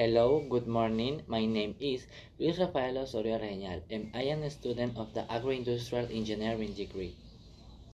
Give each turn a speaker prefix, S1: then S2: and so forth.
S1: Hello, good morning. My name is Luis Rafael Osorio Argeñal, and I am a student of the Agro-Industrial Engineering degree.